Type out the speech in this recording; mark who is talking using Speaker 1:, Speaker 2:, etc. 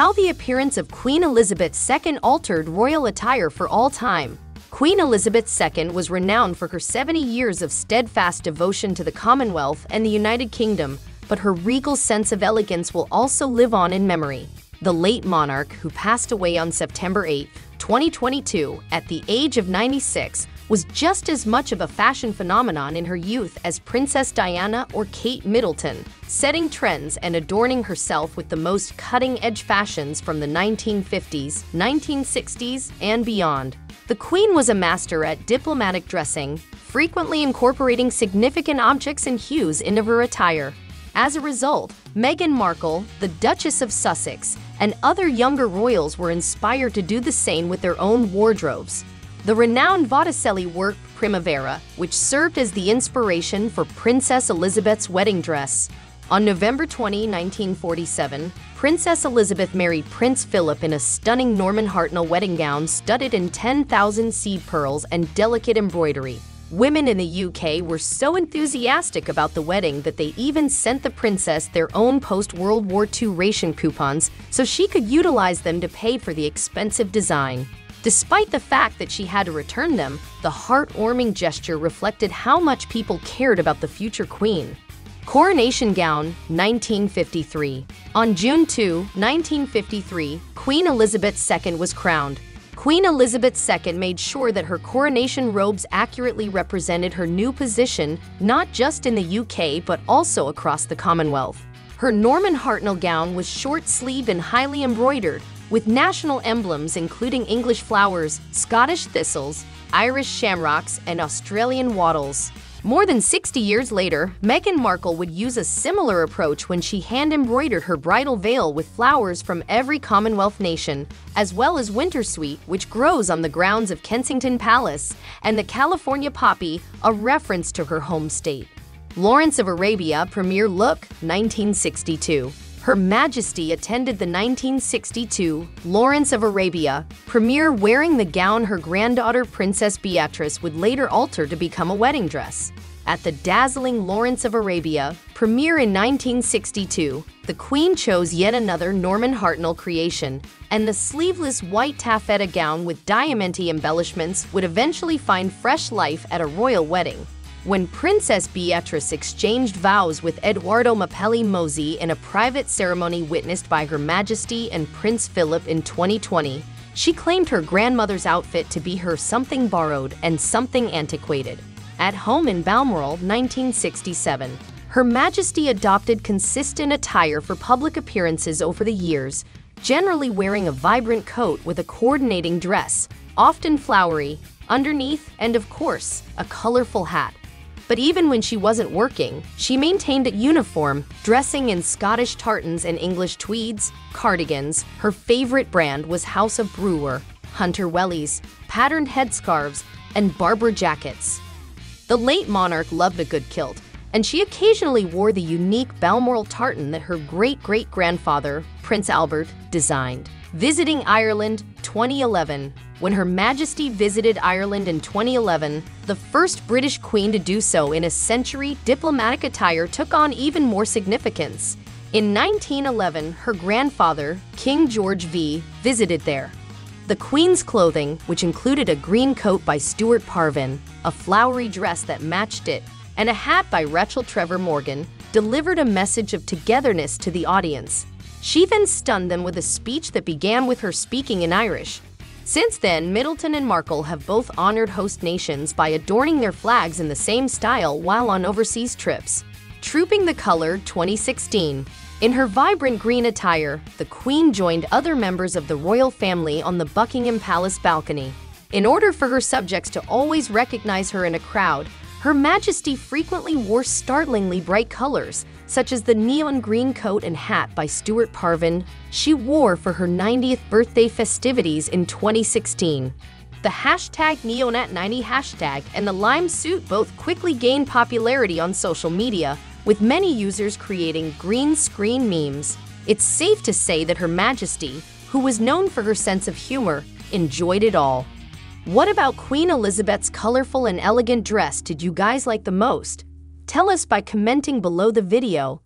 Speaker 1: How the appearance of Queen Elizabeth II altered royal attire for all time. Queen Elizabeth II was renowned for her 70 years of steadfast devotion to the Commonwealth and the United Kingdom, but her regal sense of elegance will also live on in memory. The late monarch, who passed away on September 8, 2022, at the age of 96, was just as much of a fashion phenomenon in her youth as Princess Diana or Kate Middleton, setting trends and adorning herself with the most cutting-edge fashions from the 1950s, 1960s, and beyond. The Queen was a master at diplomatic dressing, frequently incorporating significant objects and hues into her attire. As a result, Meghan Markle, the Duchess of Sussex, and other younger royals were inspired to do the same with their own wardrobes. The renowned Botticelli work Primavera, which served as the inspiration for Princess Elizabeth's wedding dress. On November 20, 1947, Princess Elizabeth married Prince Philip in a stunning Norman Hartnell wedding gown studded in 10,000 seed pearls and delicate embroidery. Women in the UK were so enthusiastic about the wedding that they even sent the princess their own post-World War II ration coupons so she could utilize them to pay for the expensive design. Despite the fact that she had to return them, the heart-warming gesture reflected how much people cared about the future queen. Coronation Gown, 1953 On June 2, 1953, Queen Elizabeth II was crowned. Queen Elizabeth II made sure that her coronation robes accurately represented her new position not just in the UK but also across the Commonwealth. Her Norman Hartnell gown was short-sleeved and highly embroidered, with national emblems including English flowers, Scottish thistles, Irish shamrocks, and Australian wattles. More than 60 years later, Meghan Markle would use a similar approach when she hand-embroidered her bridal veil with flowers from every Commonwealth nation, as well as Wintersweet, which grows on the grounds of Kensington Palace, and the California poppy, a reference to her home state. Lawrence of Arabia Premier Look, 1962 her Majesty attended the 1962 Lawrence of Arabia premiere wearing the gown her granddaughter Princess Beatrice would later alter to become a wedding dress. At the dazzling Lawrence of Arabia premiere in 1962, the Queen chose yet another Norman Hartnell creation, and the sleeveless white taffeta gown with diamante embellishments would eventually find fresh life at a royal wedding. When Princess Beatrice exchanged vows with Eduardo Mapelli Mozzi in a private ceremony witnessed by Her Majesty and Prince Philip in 2020, she claimed her grandmother's outfit to be her something borrowed and something antiquated. At home in Balmoral, 1967, Her Majesty adopted consistent attire for public appearances over the years, generally wearing a vibrant coat with a coordinating dress, often flowery, underneath, and of course, a colorful hat. But even when she wasn't working, she maintained a uniform, dressing in Scottish tartans and English tweeds, cardigans. Her favorite brand was House of Bruar, Hunter Wellies, patterned headscarves, and Barbour jackets. The late monarch loved a good kilt, and she occasionally wore the unique Balmoral tartan that her great-great-grandfather, Prince Albert, designed. Visiting Ireland 2011 When Her Majesty visited Ireland in 2011, the first British queen to do so in a century, diplomatic attire took on even more significance. In 1911, her grandfather, King George V, visited there. The Queen's clothing, which included a green coat by Stuart Parvin, a flowery dress that matched it, and a hat by Rachel Trevor Morgan, delivered a message of togetherness to the audience. She then stunned them with a speech that began with her speaking in Irish. Since then, Middleton and Markle have both honored host nations by adorning their flags in the same style while on overseas trips. Trooping the Color 2016 In her vibrant green attire, the Queen joined other members of the royal family on the Buckingham Palace balcony. In order for her subjects to always recognize her in a crowd, Her Majesty frequently wore startlingly bright colors, such as the neon green coat and hat by Stuart Parvin she wore for her 90th birthday festivities in 2016. The hashtag Neonat90 hashtag and the lime suit both quickly gained popularity on social media, with many users creating green screen memes. It's safe to say that Her Majesty, who was known for her sense of humor, enjoyed it all. What about Queen Elizabeth's colorful and elegant dress did you guys like the most? Tell us by commenting below the video.